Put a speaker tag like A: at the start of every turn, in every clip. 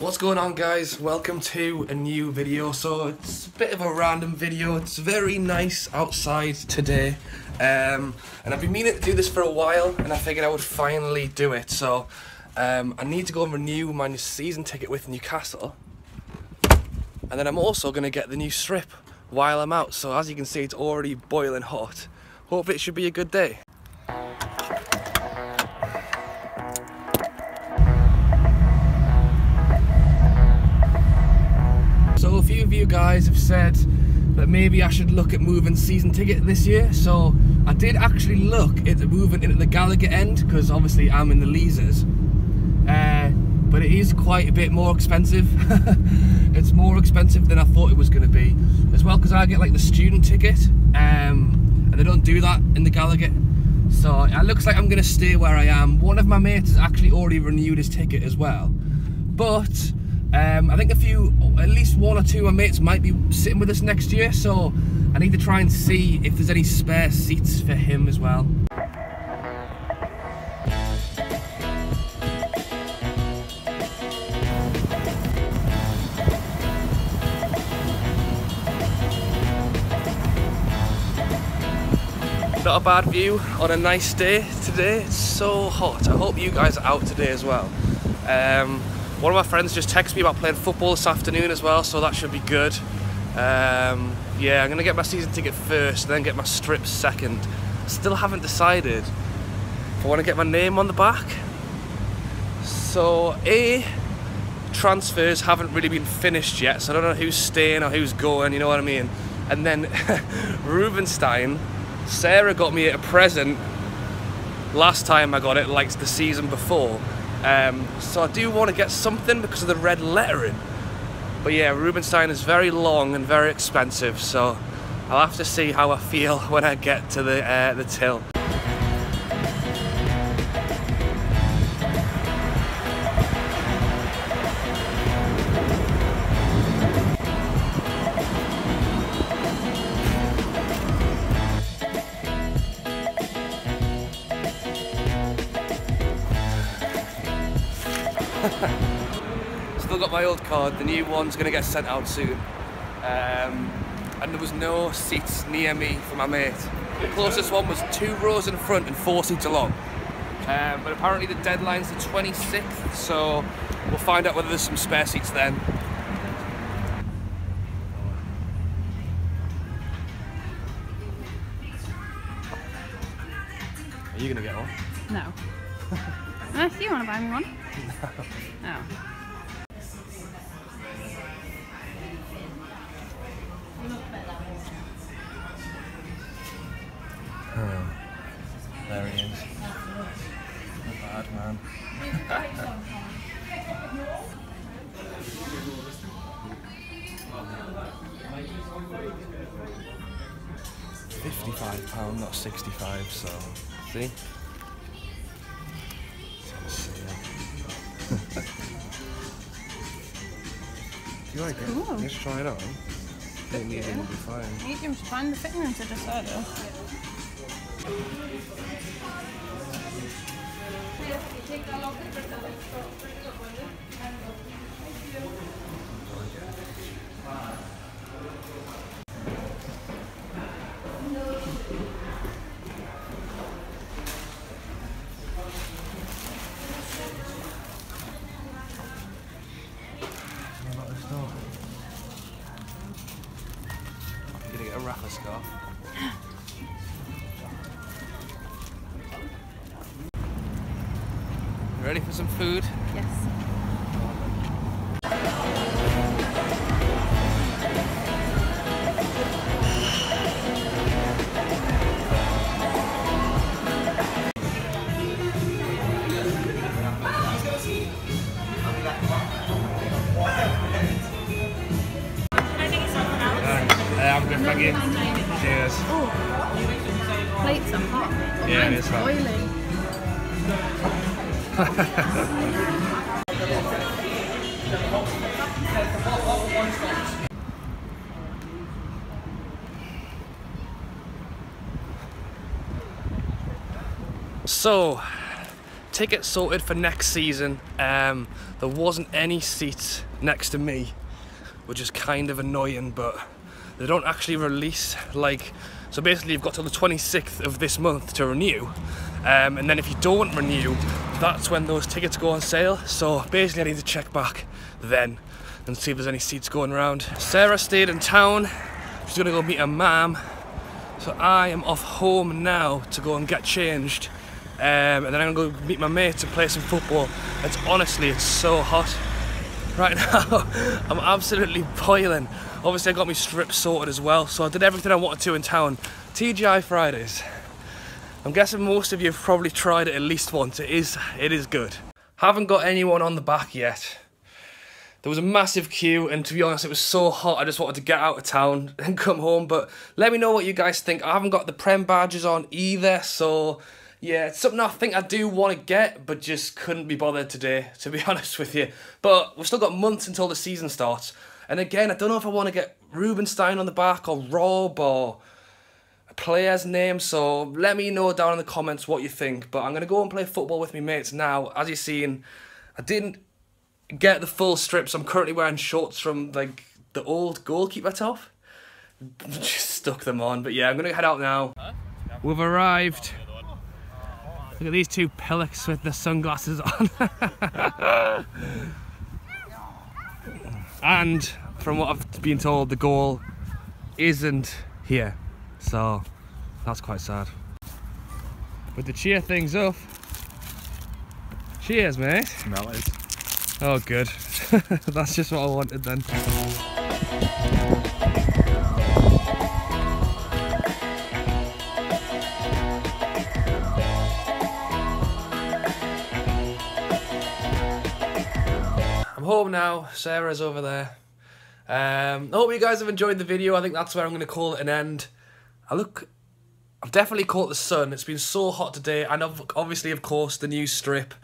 A: What's going on guys? Welcome to a new video. So it's a bit of a random video. It's very nice outside today. Um, and I've been meaning to do this for a while and I figured I would finally do it. So um, I need to go and renew my season ticket with Newcastle. And then I'm also going to get the new strip while I'm out. So as you can see, it's already boiling hot. Hope it should be a good day. You guys have said that maybe I should look at moving season ticket this year. So I did actually look at moving in at the Gallowgate end because obviously I'm in the Leazes. Uh, but it is quite a bit more expensive. it's more expensive than I thought it was going to be. As well because I get like the student ticket um, and they don't do that in the Gallowgate. So it looks like I'm going to stay where I am. One of my mates has actually already renewed his ticket as well. But um, I think a few, at least one or two of my mates might be sitting with us next year, so I need to try and see if there's any spare seats for him as well. Not a bad view on a nice day today. It's so hot. I hope you guys are out today as well. Um, one of my friends just texted me about playing football this afternoon as well, so that should be good. Um, yeah, I'm gonna get my season ticket first, then get my strip second. Still haven't decided if I want to get my name on the back. So, A, transfers haven't really been finished yet, so I don't know who's staying or who's going, you know what I mean? And then Roobenstein, Sarah got me a present last time I got it, like the season before. Um, so I do want to get something because of the red lettering. But yeah, Roobenstein is very long and very expensive, so I'll have to see how I feel when I get to the uh, the till. Still got my old card, the new one's going to get sent out soon. Um, and there was no seats near me for my mate. The closest one was two rows in front and four seats along. Um, but apparently the deadline's the 26th, so we'll find out whether there's some spare seats then. Are you gonna get one?
B: No. Unless you want to buy me one. No.
A: There he is. Not bad, man. Fifty-five pound, not sixty-five. So, see. You like it?
B: Cool.
A: Let's try it on. I think medium will be fine.
B: Medium's fine, the rooms are just there though.
A: Ready for some food?
B: Yes.
A: Yeah, I'm good, thank. Cheers.
B: Oh, plates are hot.
A: Yeah, it
B: Mine's
A: is hot.
B: boiling.
A: So, ticket sorted for next season. Um, there wasn't any seats next to me, which is kind of annoying, but they don't actually release like. So basically, you've got till the 26th of this month to renew, um, and then if you don't renew, that's when those tickets go on sale. So basically, I need to check back then and see if there's any seats going around. Sarah stayed in town. She's gonna go meet her mum. So I am off home now to go and get changed. Um, and then I'm gonna go meet my mates and play some football. It's honestly, it's so hot right now. I'm absolutely boiling. Obviously, I got my strip sorted as well, so I did everything I wanted to in town. TGI Fridays. I'm guessing most of you have probably tried it at least once. It is, it is good. Haven't got anyone on the back yet. There was a massive queue, and to be honest, it was so hot. I just wanted to get out of town and come home. But let me know what you guys think. I haven't got the Prem badges on either, so yeah, it's something I think I do want to get, but just couldn't be bothered today, to be honest with you. But we've still got months until the season starts. And again, I don't know if I want to get Roobenstein on the back or Rob or player's name. So let me know down in the comments what you think. But I'm going to go and play football with my mates now. As you've seen, I didn't get the full strips. I'm currently wearing shorts from like the old goalkeeper top. Just stuck them on. But yeah, I'm going to head out now. We've arrived. Look at these two pillocks with the sunglasses on. and from what I've been told, the goal isn't here. So that's quite sad. But to cheer things up, cheers, mate.
C: Smell it.
A: Oh, good. that's just what I wanted then. I'm home now. Sarah's over there. Um, I hope you guys have enjoyed the video. I think that's where I'm going to call it an end. I look, I've definitely caught the sun. It's been so hot today, and obviously, of course, the new strip.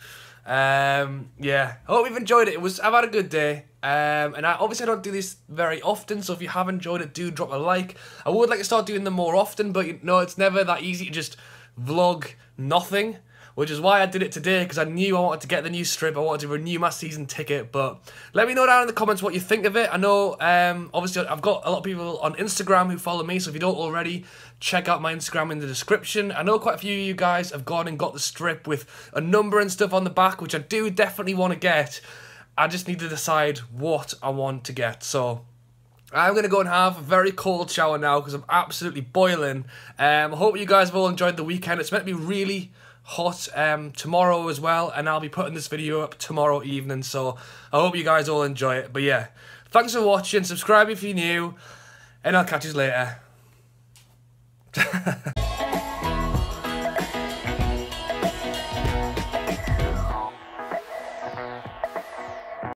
A: Um, yeah, I hope you've enjoyed it. It was I've had a good day. Um, and I obviously I don't do this very often, so if you have enjoyed it, do drop a like. I would like to start doing them more often, but you know it's never that easy to just vlog nothing which is why I did it today because I knew I wanted to get the new strip. I wanted to renew my season ticket. But let me know down in the comments what you think of it. I know, um, obviously, I've got a lot of people on Instagram who follow me. So if you don't already, check out my Instagram in the description. I know quite a few of you guys have gone and got the strip with a number and stuff on the back, which I do definitely want to get. I just need to decide what I want to get. So I'm going to go and have a very cold shower now because I'm absolutely boiling. Um, I hope you guys have all enjoyed the weekend. It's meant to be really hot um, tomorrow as well, and I'll be putting this video up tomorrow evening, so I hope you guys all enjoy it. But yeah, thanks for watching, subscribe if you're new, and I'll catch you later.